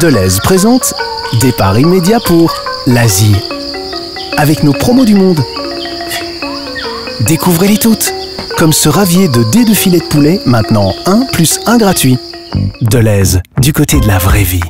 Deleuze présente Départ immédiat pour l'Asie. Avec nos promos du monde. Découvrez-les toutes. Comme ce ravier de dés de filet de poulet, maintenant 1 plus 1 gratuit. Deleuze, du côté de la vraie vie.